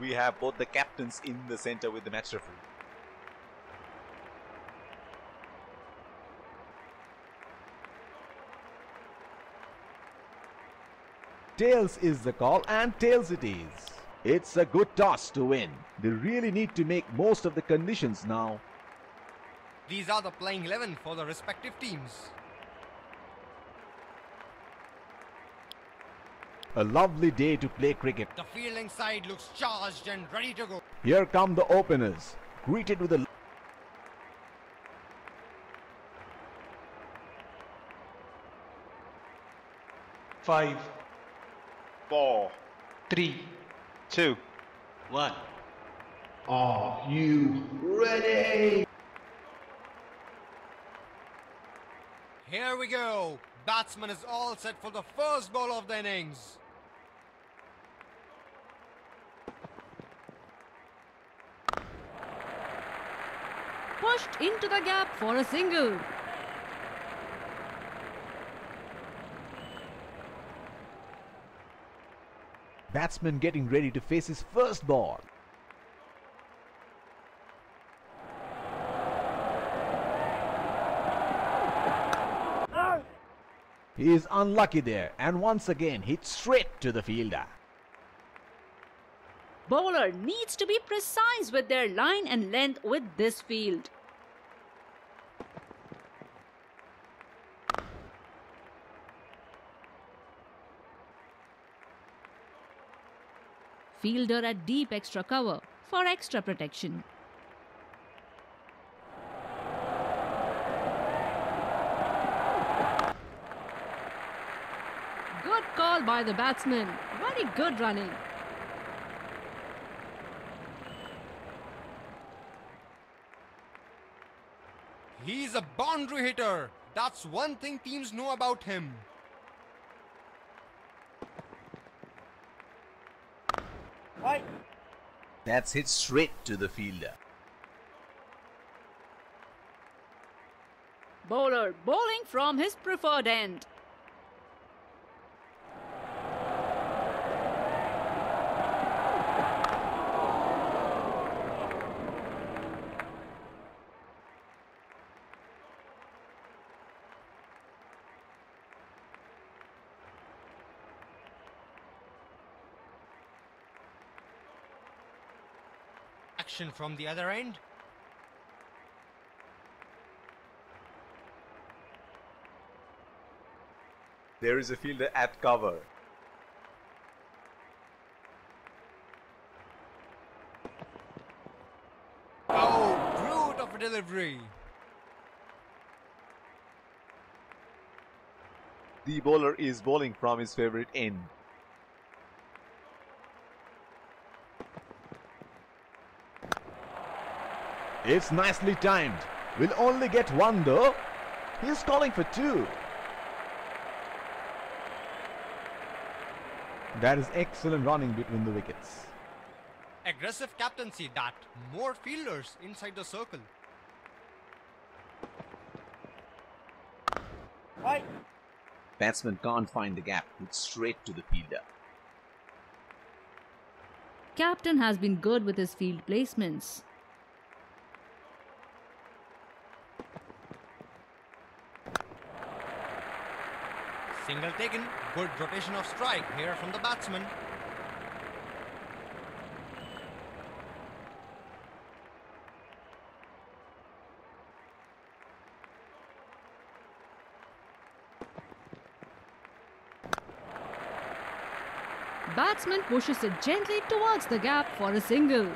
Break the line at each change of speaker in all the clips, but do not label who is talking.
we have both the captains in the center with the match referee.
Tails is the call and tails it is. It's a good toss to win. They really need to make most of the conditions now.
These are the playing 11 for the respective teams.
A lovely day to play cricket.
The fielding side looks charged and ready to go.
Here come the openers, greeted with a
Five,
Four,
three,
two,
one.
Are you ready?
Here we go. Batsman is all set for the first ball of the innings.
Pushed into the gap for a single.
batsman getting ready to face his first ball. He is unlucky there and once again hits straight to the fielder.
Bowler needs to be precise with their line and length with this field. Fielder at deep extra cover for extra protection. Good call by the batsman. Very good running.
He's a boundary hitter. That's one thing teams know about him.
That's hit straight to the fielder.
Bowler bowling from his preferred end.
Action from the other end.
There is a fielder at cover.
Oh, brute of a delivery.
The bowler is bowling from his favorite end.
It's nicely timed. We'll only get one though. He's calling for two. That is excellent running between the wickets.
Aggressive captaincy that more fielders inside the circle.
Batsman can't find the gap. It's straight to the fielder.
Captain has been good with his field placements.
Single taken. Good rotation of strike here from the batsman.
Batsman pushes it gently towards the gap for a single.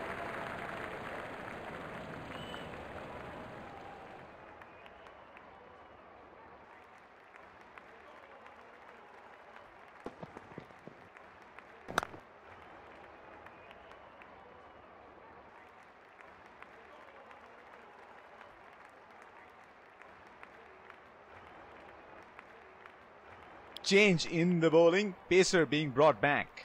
Change in the bowling. Pacer being brought back.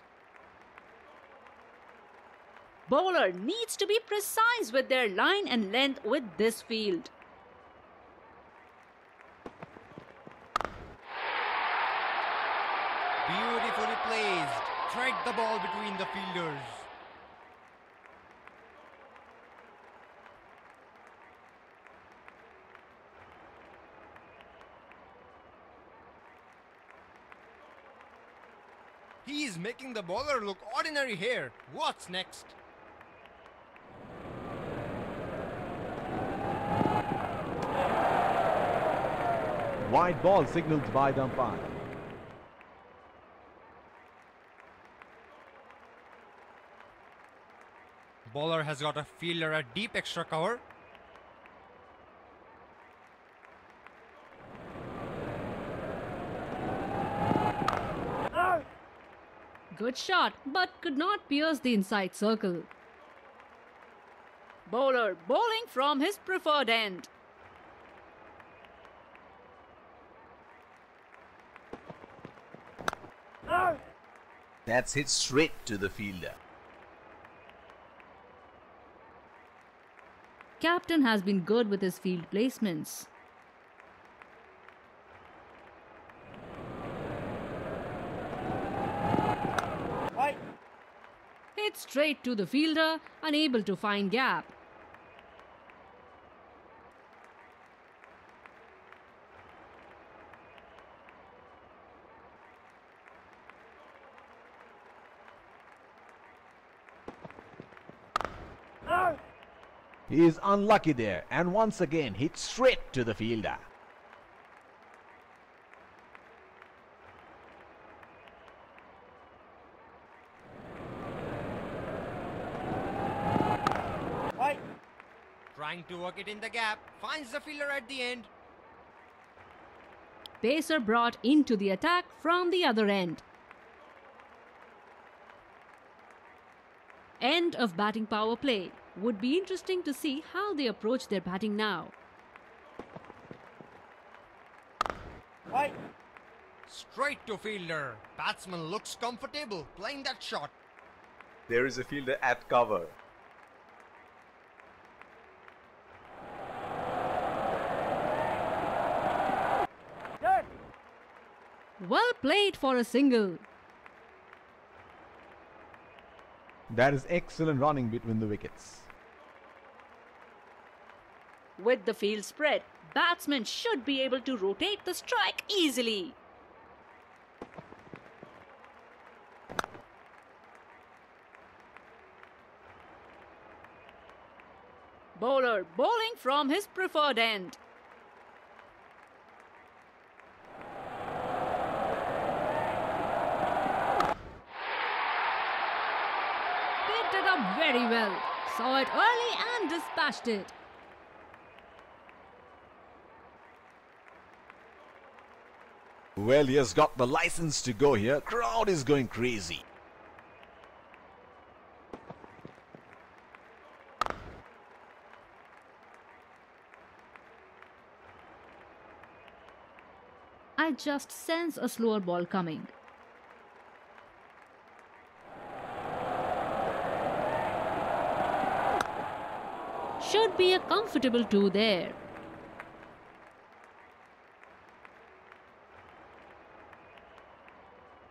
Bowler needs to be precise with their line and length with this field.
Beautifully placed. Thread the ball between the fielders. He's making the bowler look ordinary here. What's next?
Wide ball signaled by the umpire.
Bowler has got a fielder at deep extra cover.
Good shot, but could not pierce the inside circle. Bowler bowling from his preferred end.
That's hit straight to the fielder.
Captain has been good with his field placements. Straight to the fielder, unable to find gap.
He is unlucky there and once again hit straight to the fielder.
Trying to work it in the gap. Finds the fielder at the end.
Pacer brought into the attack from the other end. End of batting power play. Would be interesting to see how they approach their batting now.
Straight to fielder. Batsman looks comfortable playing that shot.
There is a fielder at cover.
Well played for a single.
That is excellent running between the wickets.
With the field spread, batsmen should be able to rotate the strike easily. Bowler bowling from his preferred end. Picked it up very well. Saw it early it.
Well, he has got the license to go here. Crowd is going crazy.
I just sense a slower ball coming. Should be a comfortable two there.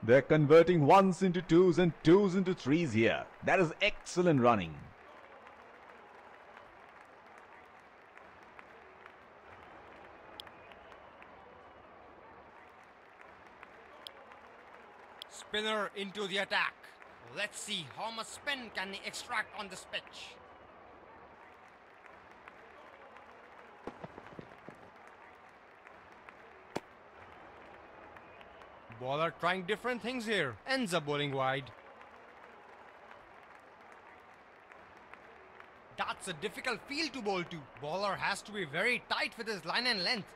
They're converting ones into twos and twos into threes here. That is excellent running.
Spinner into the attack. Let's see how much spin can he extract on this pitch. Bowler trying different things here. Ends up bowling wide. That's a difficult field to bowl to. Bowler has to be very tight with his line and length.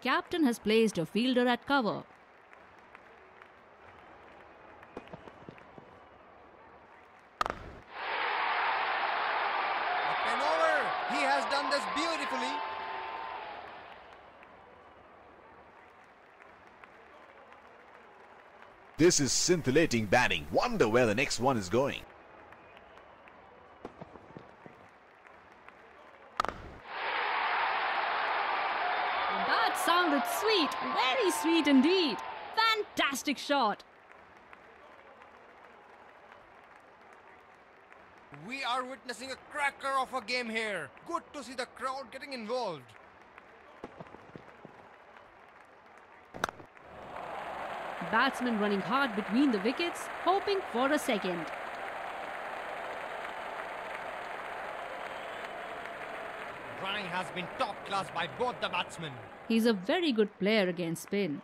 Captain has placed a fielder at cover.
Up and over. He has done this beautifully.
This is scintillating batting. Wonder where the next one is going.
That sounded sweet, very sweet indeed. Fantastic shot.
We are witnessing a cracker of a game here. Good to see the crowd getting involved.
Batsman running hard between the wickets, hoping for a second.
Running has been top class by both the batsmen.
He's a very good player against spin.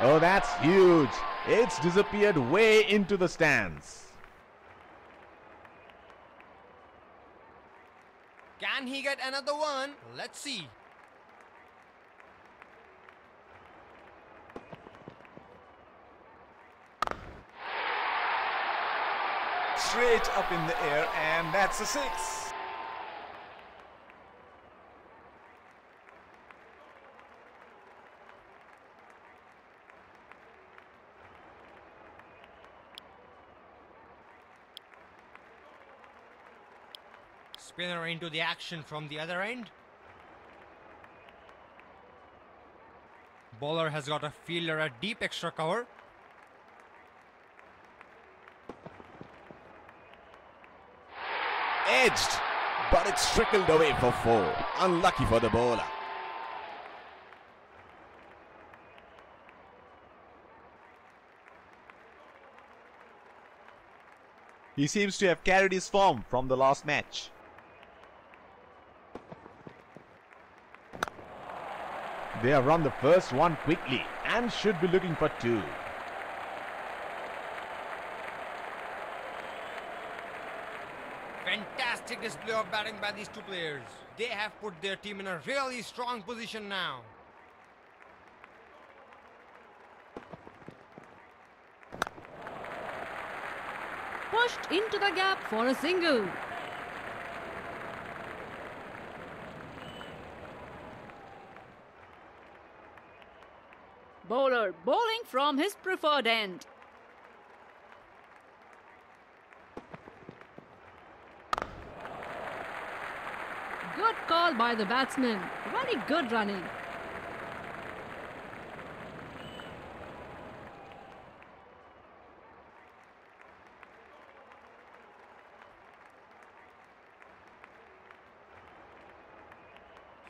Oh, that's huge. It's disappeared way into the stands.
Can he get another one? Let's see.
Straight up in the air, and that's a six.
Spinner into the action from the other end. Bowler has got a fielder at deep extra cover.
Edged, but it's trickled away for four. Unlucky for the bowler. He seems to have carried his form from the last match. They have run the first one quickly and should be looking for two.
Fantastic display of batting by these two players. They have put their team in a really strong position now.
Pushed into the gap for a single. Bowling from his preferred end. Good call by the batsman. Very good running.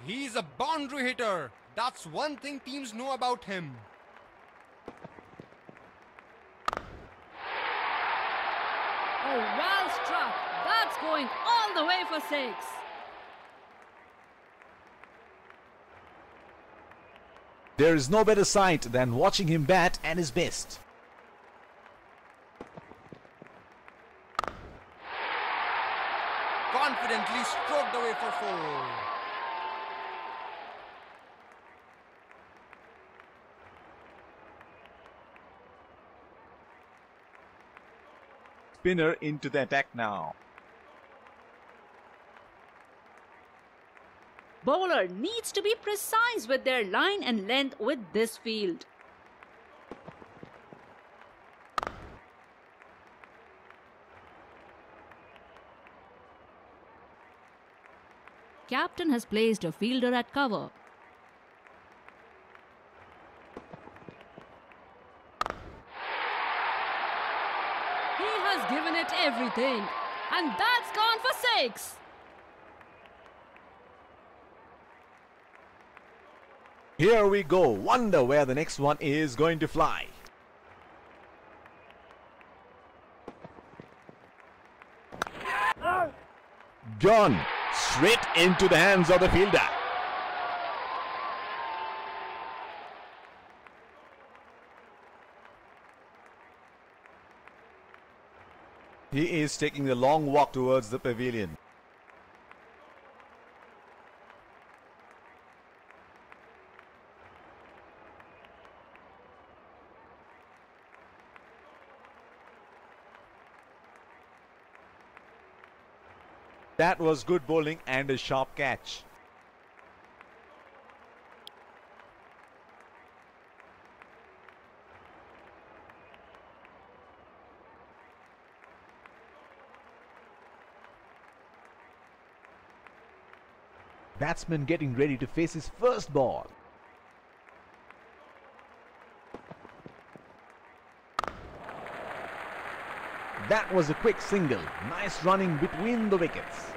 He's a boundary hitter. That's one thing teams know about him.
Oh, well struck. That's going all the way for six.
There is no better sight than watching him bat at his best.
Confidently stroked away for four.
Spinner into the attack now.
Bowler needs to be precise with their line and length with this field. Captain has placed a fielder at cover. He has given it everything. And that's gone for six.
Here we go. Wonder where the next one is going to fly. Gone. Straight into the hands of the fielder. He is taking the long walk towards the pavilion. was good bowling and a sharp catch. Batsman getting ready to face his first ball. That was a quick single. Nice running between the wickets.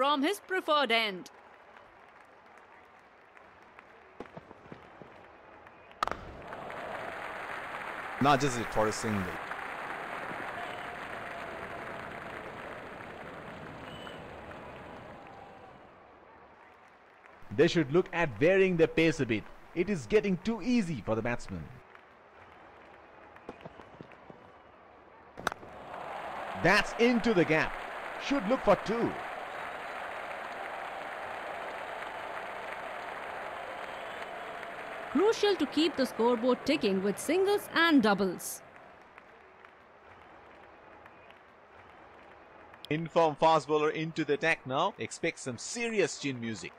From his preferred end.
Nudges it for a single.
They should look at varying their pace a bit. It is getting too easy for the batsman. That's into the gap. Should look for two.
Crucial to keep the scoreboard ticking with singles and doubles.
Inform fast bowler into the attack now. Expect some serious chin music.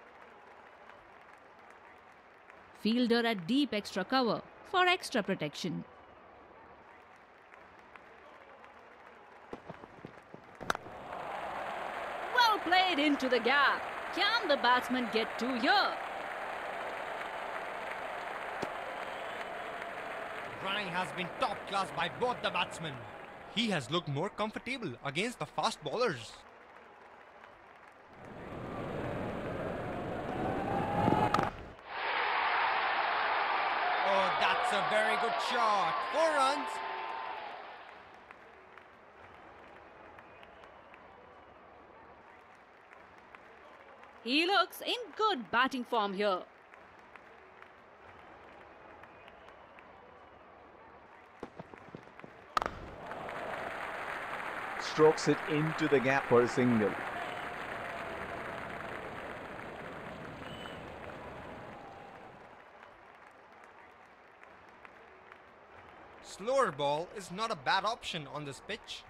Fielder at deep extra cover for extra protection. Well played into the gap. Can the batsman get two here?
Has been top class by both the batsmen. He has looked more comfortable against the fast bowlers. Oh, that's a very good shot. Four runs.
He looks in good batting form here.
Strokes it into the gap for a single.
Slower ball is not a bad option on this pitch.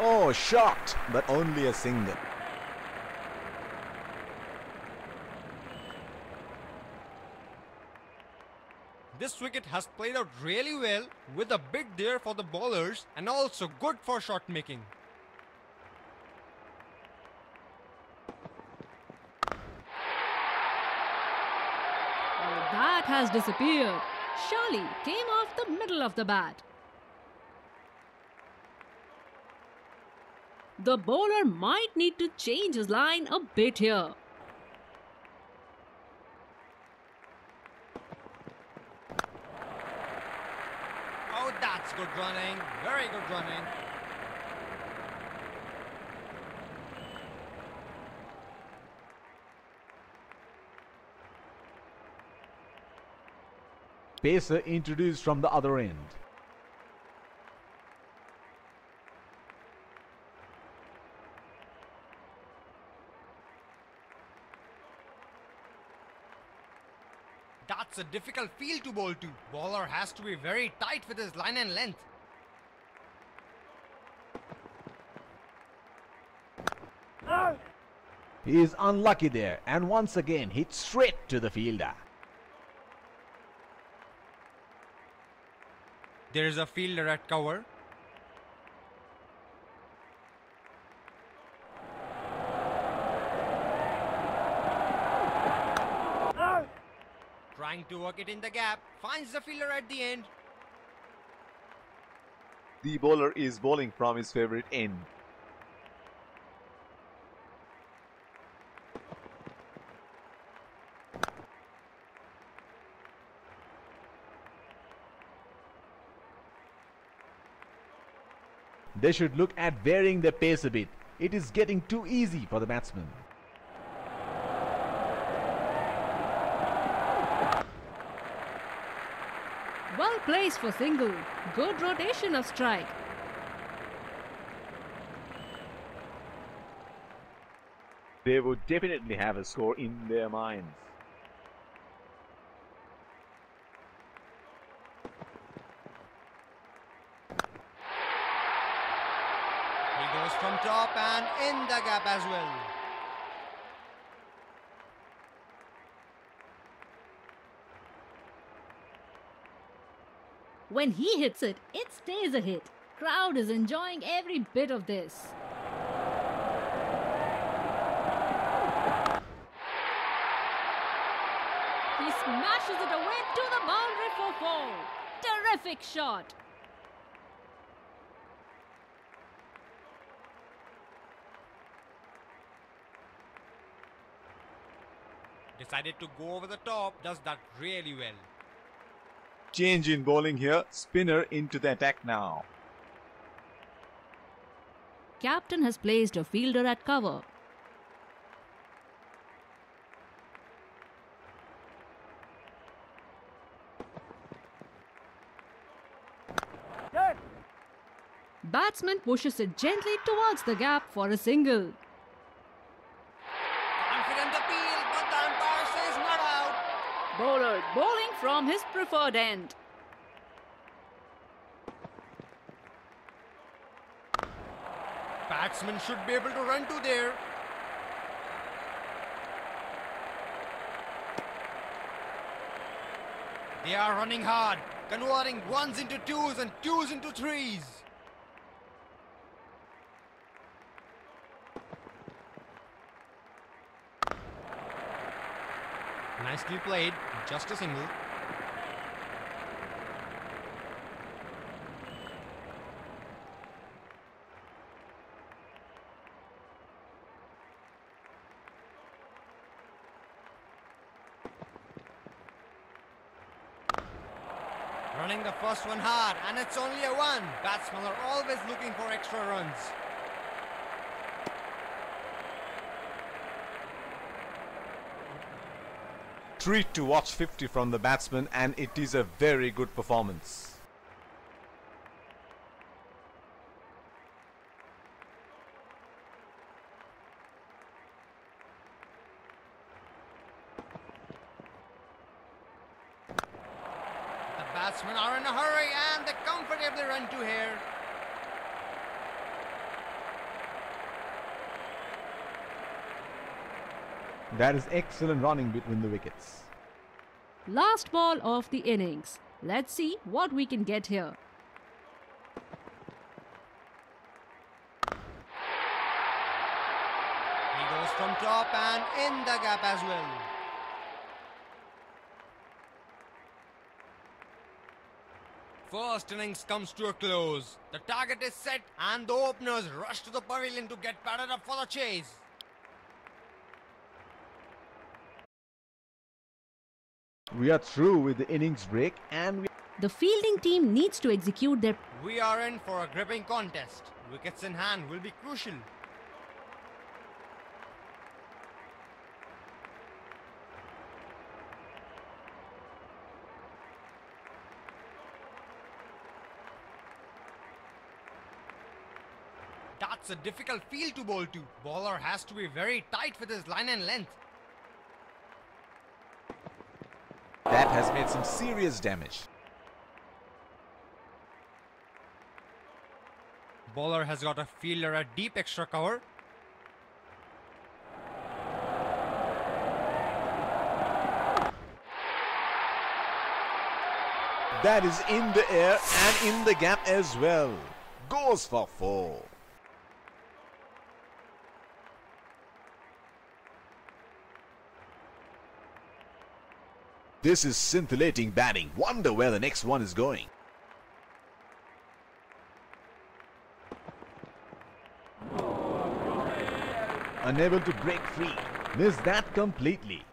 Oh, shot, but only a single.
This wicket has played out really well with a bit there for the bowlers and also good for shot making.
Oh, that has disappeared. Surely came off the middle of the bat. The bowler might need to change his line a bit here.
That's good running. Very good running.
Pacer introduced from the other end.
That's a difficult field to bowl to. Bowler has to be very tight with his line and length.
He is unlucky there and once again hit straight to the fielder.
There is a fielder at cover. Trying to work it in the gap, finds the fielder at the end.
The bowler is bowling from his favorite end.
They should look at varying their pace a bit. It is getting too easy for the batsman.
Well placed for single. Good rotation of strike.
They would definitely have a score in their minds.
He goes from top and in the gap as well.
When he hits it, it stays a hit. crowd is enjoying every bit of this. He smashes it away to the boundary for four. Terrific shot.
Decided to go over the top, does that really well.
Change in bowling here. Spinner into the attack now.
Captain has placed a fielder at cover. Batsman pushes it gently towards the gap for a single.
Confident appeal, but the umpire says not out.
Bowler bowling from his preferred end.
Batsman should be able to run to there. They are running hard, converting ones into twos and twos into threes. Nicely played, just a single. Running the first one hard, and it's only a one. Batsmen are always looking for extra runs.
Treat to watch 50 from the batsman and it is a very good performance.
The batsmen are in a hurry, and they comfortably run to here.
That is excellent running between the wickets.
Last ball of the innings. Let's see what we can get here.
He goes from top and in the gap as well. First innings comes to a close. The target is set and the openers rush to the pavilion to get padded up for the chase.
We are through with the innings break and we
The fielding team needs to execute their
We are in for a gripping contest. Wickets in hand will be crucial. That's a difficult field to bowl to. Bowler has to be very tight with his line and length.
Has made some serious damage.
Bowler has got a fielder at deep extra cover.
that is in the air and in the gap as well. Goes for four. This is scintillating batting. Wonder where the next one is going. Unable to break free. Missed that completely.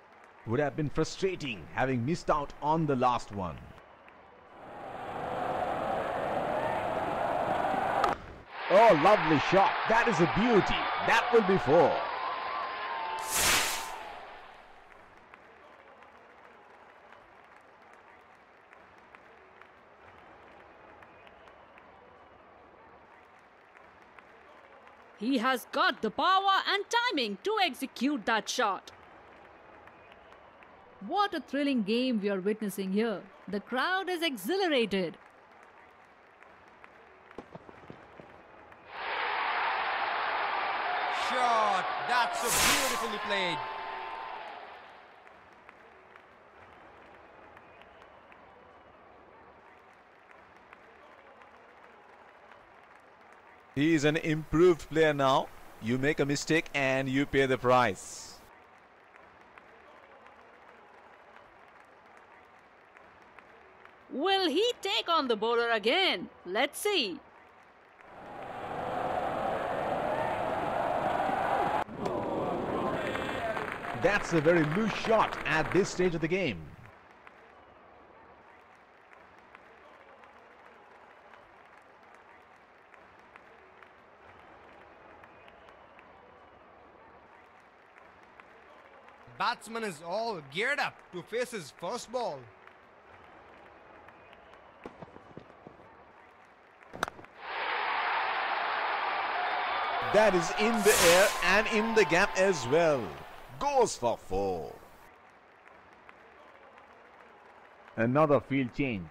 Would have been frustrating having missed out on the last one. Oh, lovely shot. That is a beauty. That will be four.
He has got the power and timing to execute that shot. What a thrilling game we are witnessing here. The crowd is exhilarated.
Shot! That's so beautifully played.
He is an improved player now. You make a mistake and you pay the price.
Will he take on the bowler again? Let's see.
That's a very loose shot at this stage of the game.
Batsman is all geared up to face his first ball.
That is in the air and in the gap as well. Goes for four.
Another field change.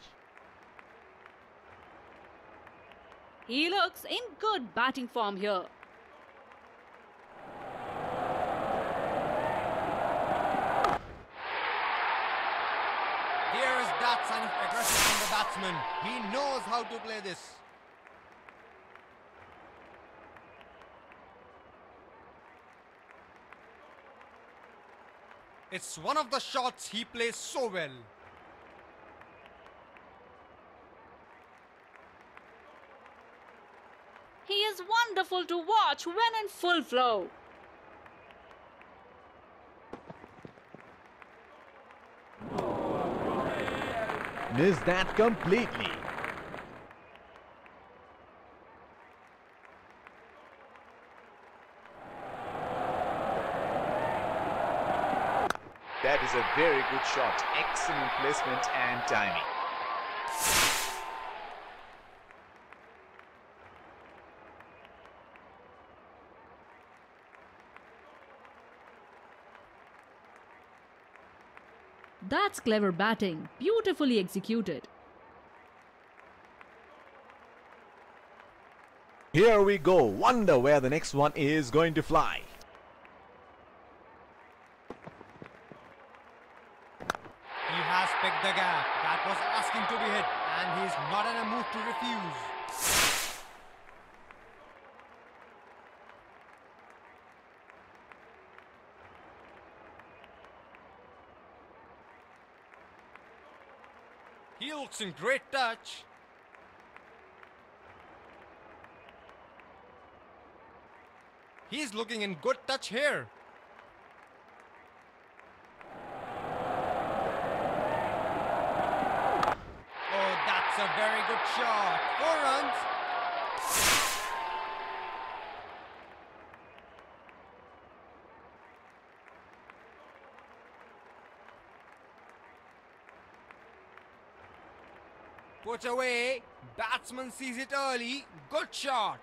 He looks in good batting form here.
There is that sign of aggression from the batsman. He knows how to play this. It's one of the shots he plays so well.
He is wonderful to watch when in full flow.
Missed that completely.
That is a very good shot. Excellent placement and timing.
That's clever batting, beautifully executed.
Here we go. Wonder where the next one is going to fly.
He has picked the gap. That was asking to be hit, and he's not in a mood to refuse. In great touch. He's looking in good touch here. Oh, that's a very good shot. Four runs. Away. Batsman sees it early. Good shot.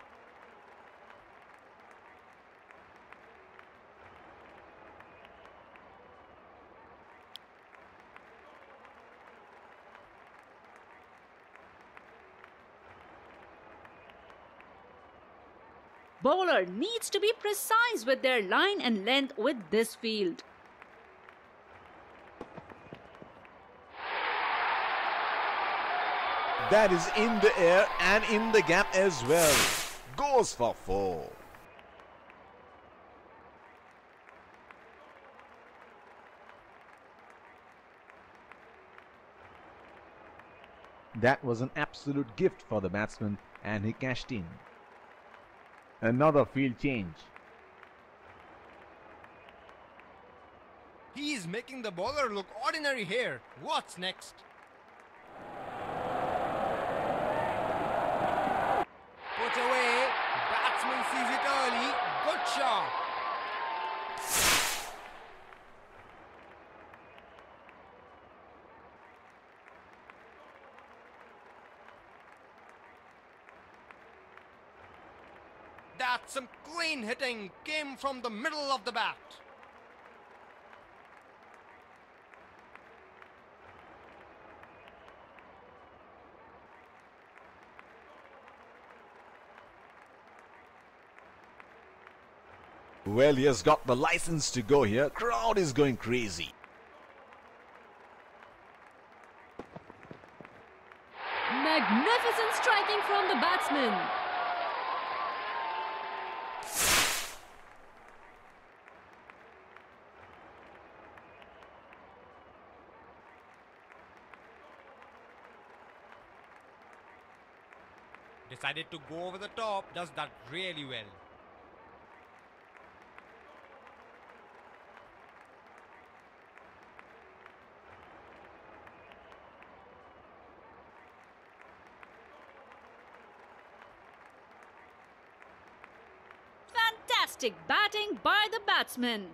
Bowler needs to be precise with their line and length with this field.
That is in the air and in the gap as well. Goes for four.
That was an absolute gift for the batsman and he cashed in. Another field change.
He is making the bowler look ordinary here. What's next? Put away. Batsman sees it early. Good shot. That's hitting. Came from the middle of the bat.
Well, he has got the license to go here. Crowd is going crazy.
Magnificent striking from the batsman.
Decided to go over the top, does that really well.
Fantastic batting by the batsman.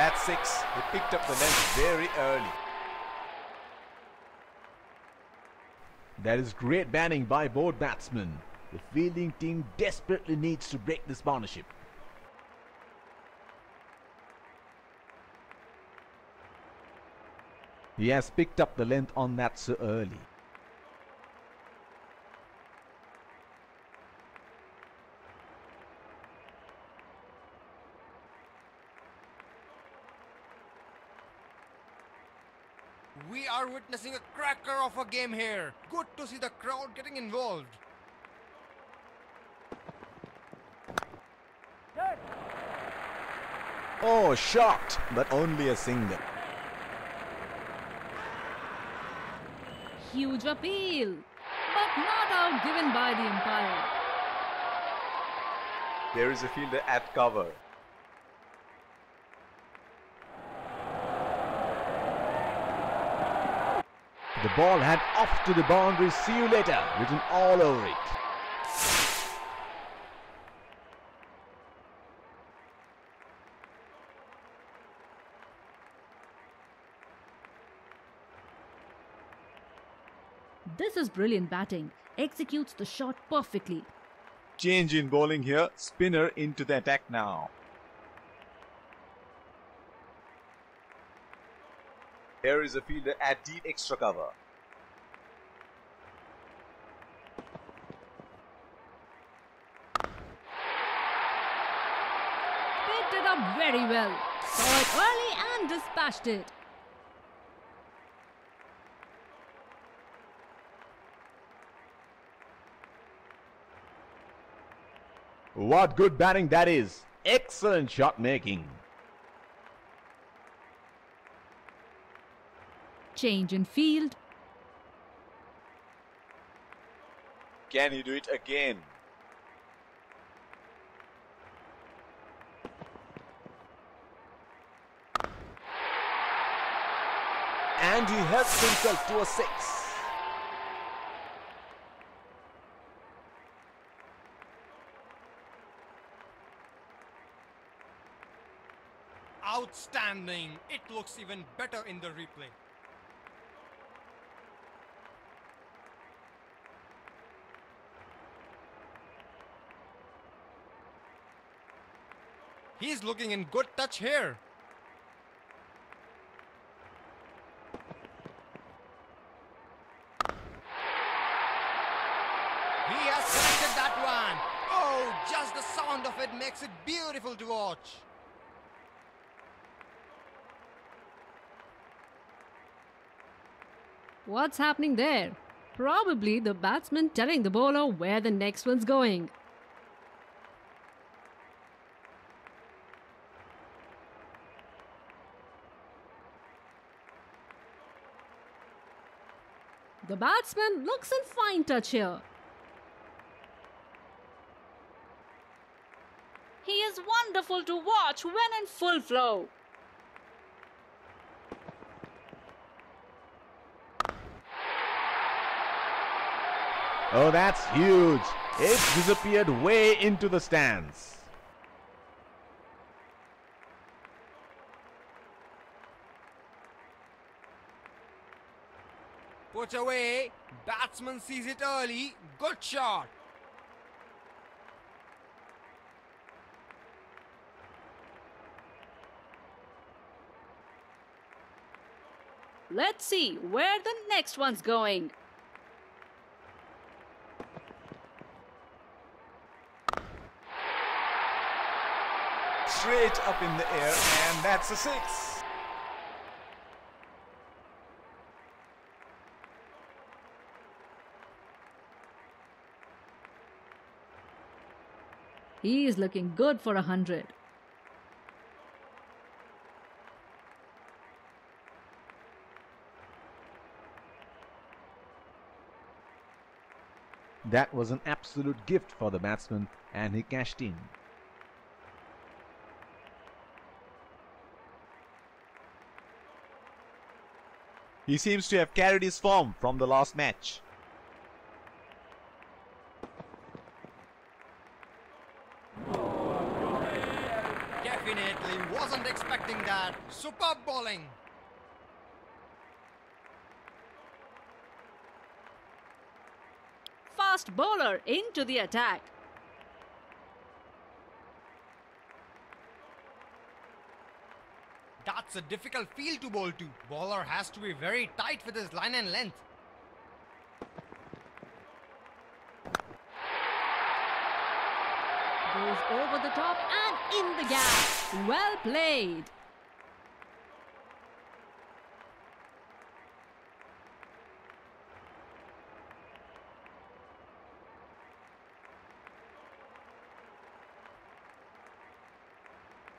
That's six. He picked up the length very early.
That is great batting by both batsmen. The fielding team desperately needs to break this partnership. He has picked up the length on that so early.
We are witnessing a cracker of a game here. Good to see the crowd getting involved.
Oh, shot, but only a single.
Huge appeal. But not out given by the umpire.
There is a fielder at cover.
The ball had off to the boundary. See you later. Written all over it.
This is brilliant batting. Executes the shot perfectly.
Change in bowling here. Spinner into the attack now. Here is a fielder at deep extra cover.
Picked it up very well. Saw it early and dispatched it.
What good batting that is. Excellent shot making.
Change in field.
Can he do it again?
And he helps himself to a six.
Outstanding. It looks even better in the replay. He's looking in good touch here. He has selected that one. Oh, just the sound of it makes it beautiful to watch.
What's happening there? Probably the batsman telling the bowler where the next one's going. Batsman looks in fine touch here. He is wonderful to watch when in full flow.
Oh, that's huge. It's disappeared way into the stands.
Put away. Batsman sees it early. Good shot.
Let's see where the next one's going.
Straight up in the air, and that's a six.
He's looking good for a hundred.
That was an absolute gift for the batsman and he cashed in.
He seems to have carried his form from the last match.
Superb bowling.
Fast bowler into the attack.
That's a difficult field to bowl to. Bowler has to be very tight with his line and length.
Goes over the top and in the gap. Well played.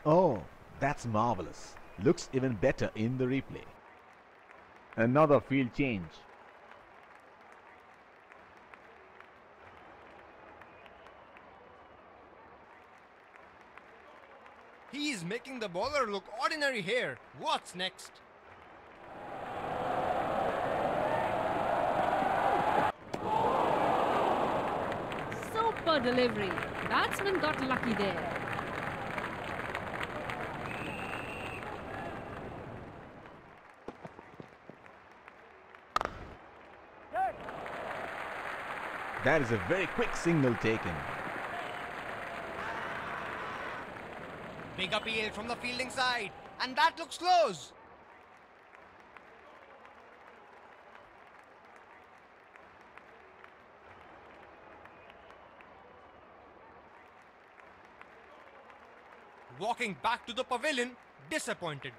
Oh, that's marvelous. Looks even better in the replay. Another field change.
He is making the bowler look ordinary here. What's next?
Super delivery. Batsman got lucky there.
That is a very quick signal taken.
Big appeal from the fielding side. And that looks close. Walking back to the pavilion, disappointed.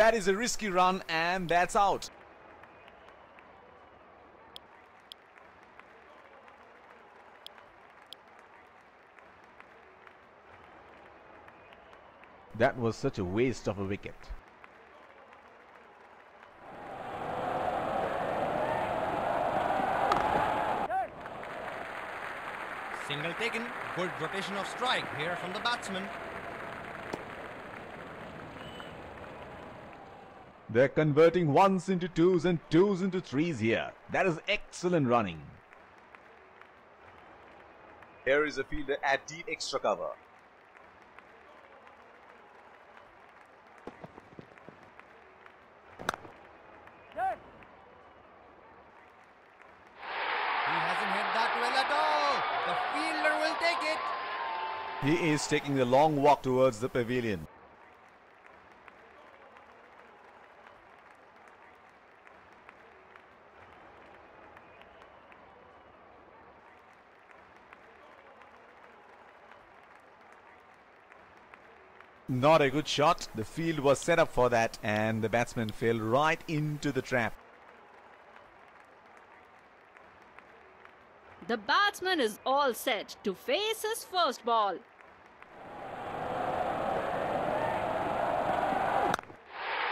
That is a risky run and that's out.
That was such a waste of a wicket.
Single taken. Good rotation of strike here from the batsman.
They're converting ones into twos and twos into threes here. That is excellent running.
Here is a fielder at deep extra cover.
He hasn't hit that well at all. The fielder will take it.
He is taking the long walk towards the pavilion. Not a good shot. The field was set up for that and the batsman fell right into the trap.
The batsman is all set to face his first ball.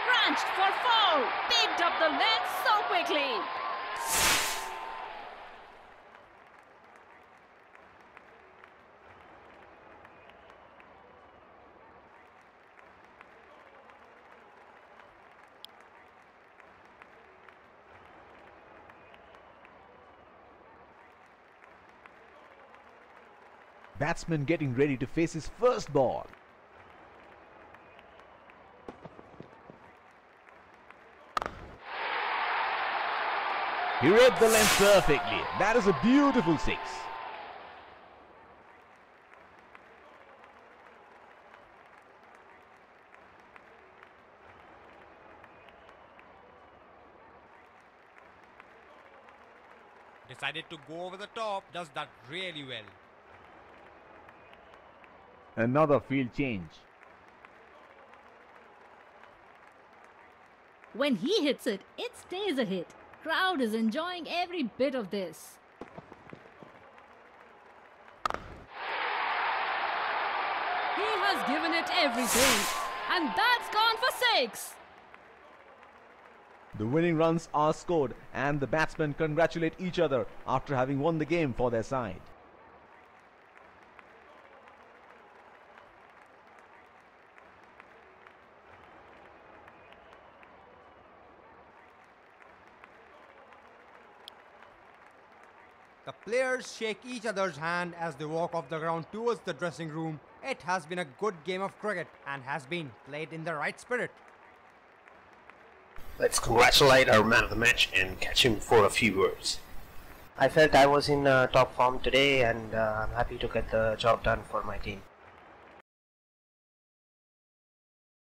Crunched for four. Picked up the length so quickly.
Batsman getting ready to face his first ball. He read the length perfectly. That is a beautiful six.
Decided to go over the top. Does that really well.
Another field change.
When he hits it, it stays a hit. Crowd is enjoying every bit of this. He has given it everything. And that's gone for six.
The winning runs are scored and the batsmen congratulate each other after having won the game for their side.
Players shake each other's hand as they walk off the ground towards the dressing room. It has been a good game of cricket and has been played in the right spirit.
Let's congratulate our man of the match and catch him for a few words.
I felt I was in uh, top form today and uh, I'm happy to get the job done for my team.